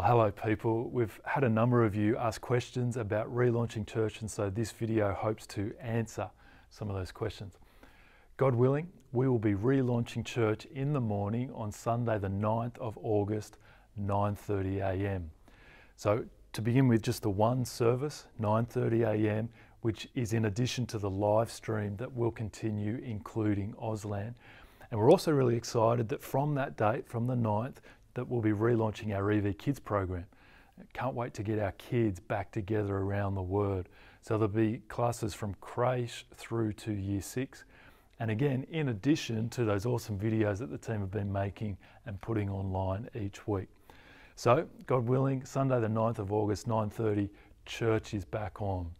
Well, hello, people. We've had a number of you ask questions about relaunching church, and so this video hopes to answer some of those questions. God willing, we will be relaunching church in the morning on Sunday, the 9th of August, 9:30 a.m. So, to begin with, just the one service, 9:30 a.m., which is in addition to the live stream that will continue, including Auslan. And we're also really excited that from that date, from the 9th, that we'll be relaunching our EV Kids program. Can't wait to get our kids back together around the Word. So there'll be classes from creche through to year six. And again, in addition to those awesome videos that the team have been making and putting online each week. So, God willing, Sunday the 9th of August, 9.30, church is back on.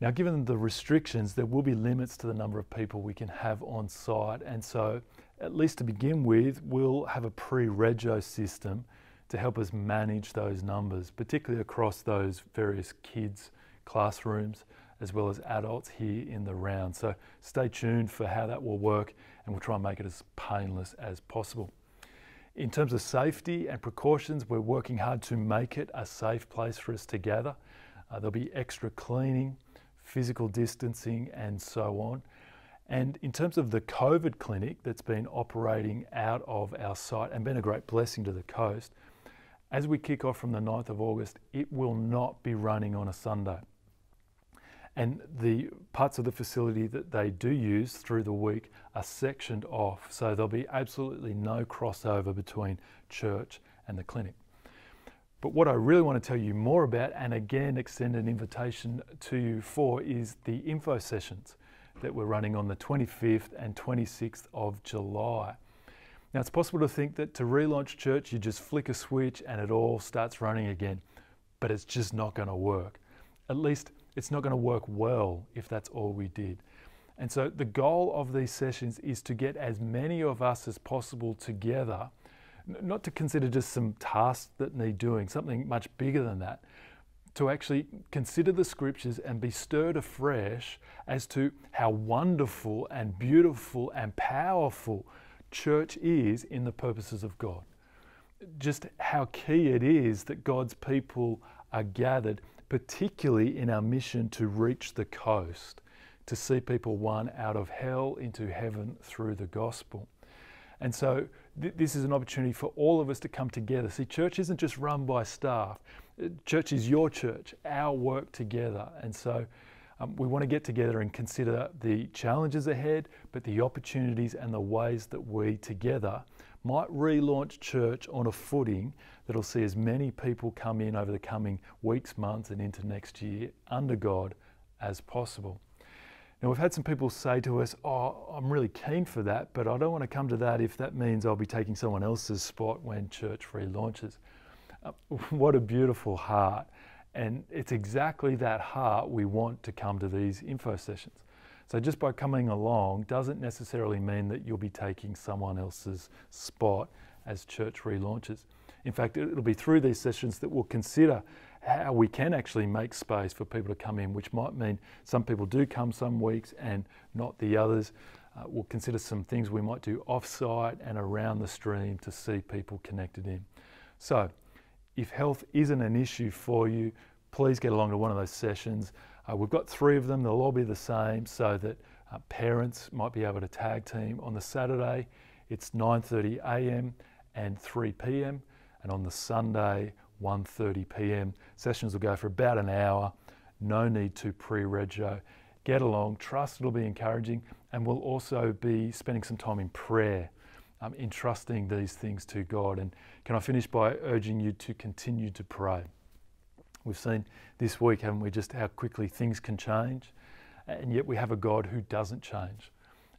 Now, given the restrictions, there will be limits to the number of people we can have on site. And so at least to begin with, we'll have a pre-rego system to help us manage those numbers, particularly across those various kids classrooms as well as adults here in the round. So stay tuned for how that will work and we'll try and make it as painless as possible. In terms of safety and precautions, we're working hard to make it a safe place for us to gather. Uh, there'll be extra cleaning, physical distancing and so on. And in terms of the COVID clinic that's been operating out of our site and been a great blessing to the coast, as we kick off from the 9th of August, it will not be running on a Sunday. And the parts of the facility that they do use through the week are sectioned off, so there'll be absolutely no crossover between church and the clinic. But what I really want to tell you more about, and again extend an invitation to you for, is the info sessions that we're running on the 25th and 26th of July. Now, it's possible to think that to relaunch church, you just flick a switch and it all starts running again, but it's just not going to work. At least it's not going to work well if that's all we did. And so, the goal of these sessions is to get as many of us as possible together, not to consider just some tasks that need doing, something much bigger than that, to actually consider the scriptures and be stirred afresh as to how wonderful and beautiful and powerful church is in the purposes of God. Just how key it is that God's people are gathered, particularly in our mission to reach the coast, to see people won out of hell into heaven through the gospel. And so th- this is an opportunity for all of us to come together. See, church isn't just run by staff. Church is your church, our work together. And so um, we want to get together and consider the challenges ahead, but the opportunities and the ways that we together might relaunch church on a footing that'll see as many people come in over the coming weeks, months, and into next year under God as possible. Now, we've had some people say to us, Oh, I'm really keen for that, but I don't want to come to that if that means I'll be taking someone else's spot when church relaunches. Uh, what a beautiful heart. And it's exactly that heart we want to come to these info sessions. So just by coming along doesn't necessarily mean that you'll be taking someone else's spot as church relaunches. In fact, it'll be through these sessions that we'll consider how we can actually make space for people to come in, which might mean some people do come some weeks and not the others. Uh, we'll consider some things we might do off-site and around the stream to see people connected in. So, if health isn't an issue for you, please get along to one of those sessions. Uh, we've got three of them, they'll all be the same so that uh, parents might be able to tag team. On the Saturday, it's 9.30 a.m. and 3 p.m. And on the Sunday, 1.30 p.m. Sessions will go for about an hour. No need to pre-rego. Get along, trust it'll be encouraging, and we'll also be spending some time in prayer, um, entrusting these things to God. And can I finish by urging you to continue to pray? We've seen this week, haven't we, just how quickly things can change, and yet we have a God who doesn't change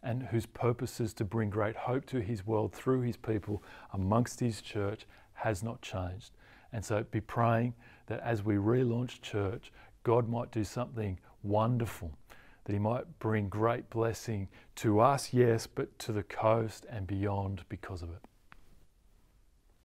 and whose purpose is to bring great hope to his world through his people amongst his church has not changed. And so be praying that as we relaunch church, God might do something wonderful, that He might bring great blessing to us, yes, but to the coast and beyond because of it.